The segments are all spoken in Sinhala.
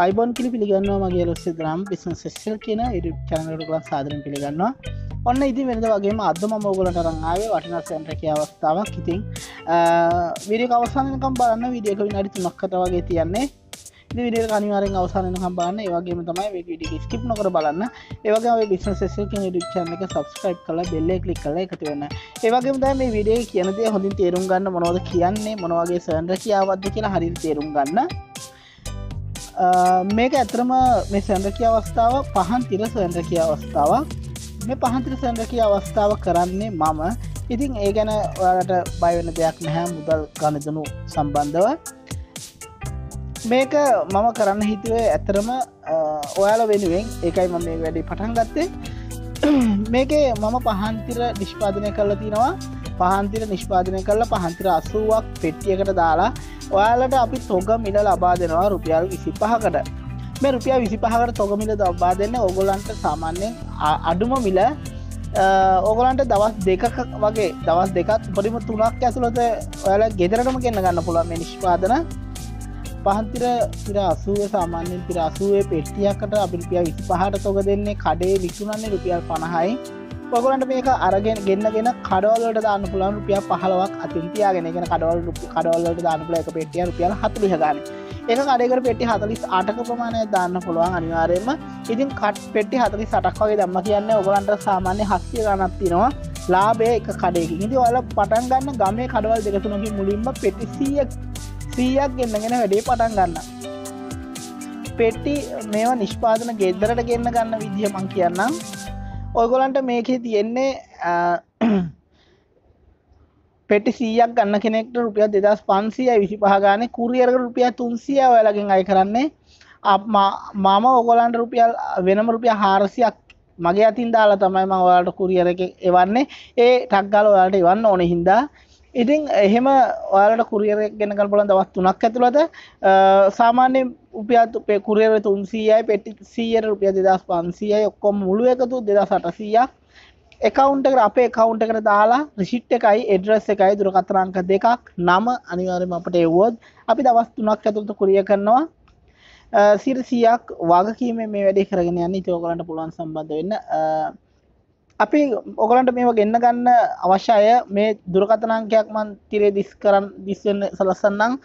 අයිබොන් කිලි පිළිගන්නවා මගේ ලොස්ස ග්‍රම් බිසන් සෙස්සල් කියන ඉඩ චැනලට කලක් සාදරන පිළිගන්නවා. ඔන්න ඉති වෙනද වගේම අදම මෝගලට රංආවේ වටින සැන්ට්‍රක අවස්ථාවක්. ඉතින් විඩිය අවසානකම් බලන්න. විඩියක විනාඩි තුනක්කට වගේ තියන්නේ. විඩිය කනිවාරෙන් අවසානකම් බලන්න. ඒවගේම තමයි විඩි ස්කිප් නොකර බලන්න. ඒවගේ බිස්න සෙසල් කියන ඩ චන්න එක සබස්ක්‍රයිබ් කල බෙල්ල කලික් කල එකති වන්න. ඒවගේම ද මේ විඩිය කියනදේ හොඳින් තේරුම් ගන්න මොනවද කියන්නේ මොනවගේ සැන්ඩ කියාවද්ද කියලා හරි තේරුම් ගන්න. මේක ඇතරම මේ සැන්ඩකි අවස්ථාව පහන් තිර සැන්ඩකි අවස්ථාවක්. මේ පහන්තිර සැන්ඩකි අවස්ථාව කරන්නේ මම. ඉතින් ඒ ගැන ඔයාලට බයවෙන දෙයක් නැහැ. මුදල් ගණදනු සම්බන්ධව. මේක මම කරන්න හිතුවේ ඇතරම ඔයාල වෙනුවෙන්. ඒකයි මම මේ වැඩි පටන් ගත්තේ. මේකේ මම පහන්තිර නිෂ්පාදනය කරලා තිනවා. පහන්තිර නිෂ්පාදනය කරලා පහන්තිර අසුවක් පෙට්ටියකට දාලා ඔයාලට අපි තොග මිල ලබා දෙනවා රුපියල් විසි පහකට මේ රුපිය විසි පහකට තොග මිල දබා දෙන්න ඔගොලන්ට සාමාන්‍යයෙන් අඩුම මිල. ඕගලන්ට දවස් දෙකක් වගේ දවස් දෙකත් පොඩිම තුනක් ඇසුලත ඔයාල ගෙදරටම කියන්න ගන්න පුළන් මේ නිෂ්පාදන. පහන්තිර තිර අසුව සාමාන්‍යෙන් තිර අසුවේ පෙට්ටියකට අපිපිය විසි පහට තොග දෙන්නේ කඩේ විකුණන්නේ රුපියල් පණහයි. ඔගලන්ට මේක අරගෙන ගෙන්න්නගෙන කඩවලට දාන්න පුළන් රුපිය පහලවක් අතින්තියාගෙන ගෙන කඩවල් කඩවල්ලට දාන්නපුල එක පෙටිය රුපියල් හතුලි ගන්න. එක කඩේකර පෙටි හතලිස් ආටක ප්‍රමාණය දාන්න පුළුවන් අනිවාරයම ඉතින් කට පෙටි හතලි සටක් වගේ දම්ම කියන්න ඔගලන්ට සාමාන්‍ය හස්තිය ගනත්තිනවා ලාබේ එක කඩේක ඉදි ඔල පටන් ගන්න ගමේ කඩවල් දෙකතුනකි මුලින්ම පෙටි සීයක් සීයක් ගෙන්න්නගෙන වැඩේ පටන් ගන්න. පෙට්ටි මේවා නිෂ්පාදන ගෙදරට ගෙන්න්න ගන්න විදිහ මං කියන්නම්. ඔයගොලන්ට මේකේ තියෙන්නේ පෙටි සීයක් ගන්න කෙනෙක්ට රුපිය දෙදස් පන්සිය විසි පහගාන කුරියරක රුපිය තුන්සිය ඔයලකින් අයි කරන්නේ. මම ඔගොලන්ට රුපියල් වෙනම රුපිය හාරසියක් මගේ අතින් දාලා තමයි ම ඔයාලට කුරියර එක එවන්නේ. ඒ ටක්ගල ඔයාලට එවන්න ඕන හින්දා. ඉතින් එහෙම ඔයාලට කුරියර ගෙනකල් පොලන් දවස් තුනක් ඇතුළද සාමාන්‍ය උපියත් පේ කුරේව තුන්සීයයි පෙටි සීයට රුපිය දෙදස් පන්සියයි ඔක්කොම මුළු එකතු දෙදා සටසීයක් එකකවුන්ට අපේ කවුන්ට කර දාලා රිසිට් එකයි එඩ්‍රස් එකයි දුරකතරංක දෙකක් නම අනිවාරම අපට එවෝත් අපි දවස් තුනක් ඇතුළට කුරිය කරනවා. සිරසියක් වගකීම මේ වැඩේ කරගෙන යන්න තෝකලන්ට පුළුවන් සම්බන්ධ වෙන්න. අපි ඔකලන්ට මේවා ගෙන්න්න ගන්න අවශ්‍යය මේ දුරකතනංකයක් මන් තිරේ දිස් කරන්න දිස්වෙන්න සලස්සන්නම්.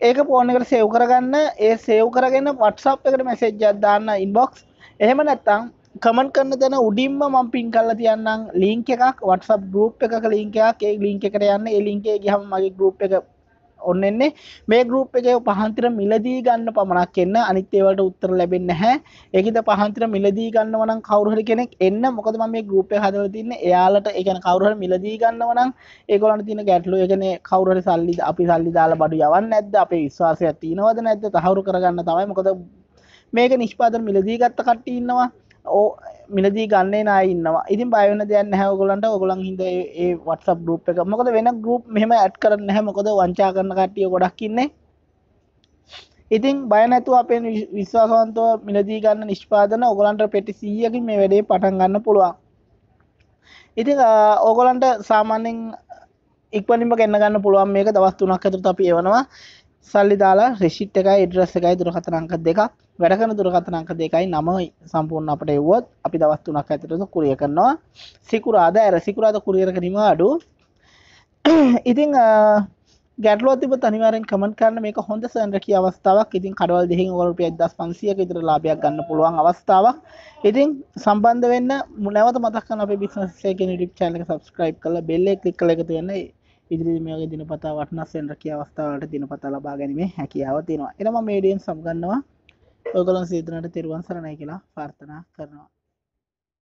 ඒක පෝන එකට සෙව් කරගන්න. ඒ සෙව් කරගෙන වටසප් එකට මැසේජ්ජත් දාන්න ඉන්බොක්ස් එහෙම නැත්තං කමන් කරන්න තැන උඩින්ම මම් පින් කල්ල තියන්නම් ලිංක එකක්. වටසප් ගරුප් එක ලිංකයක් ඒ ලිංක එකට යන්න. ඒ ලින්කේ ගහම මගේ ගරුප් එක ඔන්නෙන්නේ මේ ගරුප් එක පහන්තිර මිලදී ගන්න පමණක් එන්න. අනිත්තේවට උත්තර ලැබෙන් නැහැ. ඒකද පහන්තිර මිලදී ගන්න වනම් කවරුහරි කෙනෙක් එන්න. මොකද මේ ගරුප් හදල තින්න එයාලට. එකන කවරුහර මිලදී ගන්න වනම් ඒකොලන් තින ගැටලු එකන කවරුහරි සල්ලි අපි සල්ලි දාලා බඩු යවන්න ඇද අපේ විශ්වාසය තිනවද නැද්ද? තහවරු කරගන්න තමයි. මොකද මේක නිෂ්පාදන මිලදී ගත්ත කට්ටි ඉන්නවා. ඕ මිලදී ගන්නේ නා ඉන්නවා. ඉතින් බයවන දෙයන්න හැවගොලන්ට ඔගොලන් හිද ඒ වටසප් ගරුප් එක. මොකද වෙන ගරුප් මෙහම ඇත් කරන්න හැ මොකද වංචා කරන කටිය ගොඩක් ඉන්නේ. ඉතින් බයනැතු අපේ විශ්වාසවන්තව මිලදී ගන්න නිෂ්පාදන ඔගලන්ට පෙටි සීයකින් මේ වැඩේ පටන් ගන්න පුළුවන්. ඉතින් ඕගොලන්ට සාමාන්‍යෙන් ඉක්වනිම ගන්න ගන්න පුළුවන් මේක. දවස් තුනක් ඇතුට අපි ඒවනවා සල්ලි දාලා රෙසිට් එකයි ඉඩ්‍රස් එකයි දුරකථනංක දෙකක් වැඩකන දුරකථනංක දෙකයි නම සම්පූර්ණ අපට එව්වොත් අපි දවස් තුනක් ඇතුළත කුරිය කරනවා. සිකුරාද ඇර සිකුරාද කුරියර කිරීම අඩු. ඉතිං ගැටලුව තිබ අනිවාරෙන් කමට කරන්න. මේක හොඳ සැන්රකි අවස්ථාවක්. ඉතින් කඩවල් දෙහි ඔලපිය දස් පන්සිය ඉතර ලාභයක් ගන්න පුළුවන් අවස්ථාවක්. ඉතින් සම්බන්ධ වෙන්න මුනවත මතක්කන අප බිස්නසේගෙන ටිප් චානක සබස්ක්‍රයිබ් කල බෙල්ල ලික් කළ එකතු වෙන්න. ඉදිරි මේගේ දිනපතා වටනස්සෙන් රැකිය අවස්ථාවලට දිනපතා ලබා ගැනීමේ හැකියාව තියෙනවා. එනම මේඩියෙන් සම්ගන්නවා ඔගලන් සේදනට තෙරුවන් සරණයි කියලා පාර්ථනා කරනවා.